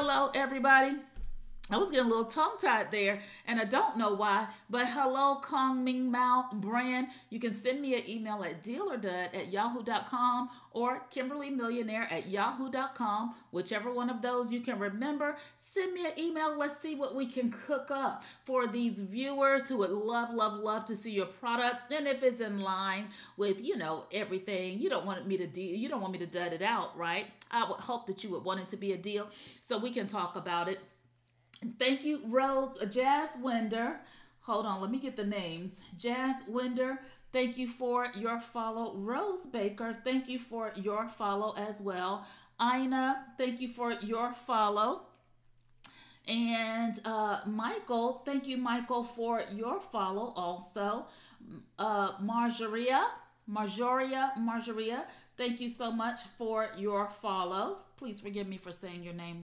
Hello, everybody. I was getting a little tongue tied there, and I don't know why. But hello, Kong Ming Mao brand. You can send me an email at dealordud at yahoo.com or Kimberly Millionaire at yahoo.com. Whichever one of those you can remember, send me an email. Let's see what we can cook up for these viewers who would love, love, love to see your product. And if it's in line with, you know, everything, you don't want me to deal, you don't want me to dud it out, right? I would hope that you would want it to be a deal so we can talk about it. Thank you, Rose uh, Jazz Winder. Hold on, let me get the names. Jazz Winder, thank you for your follow. Rose Baker, thank you for your follow as well. Ina, thank you for your follow. And uh, Michael, thank you, Michael, for your follow also. Uh, Marjoria, Marjoria, Marjoria, thank you so much for your follow. Please forgive me for saying your name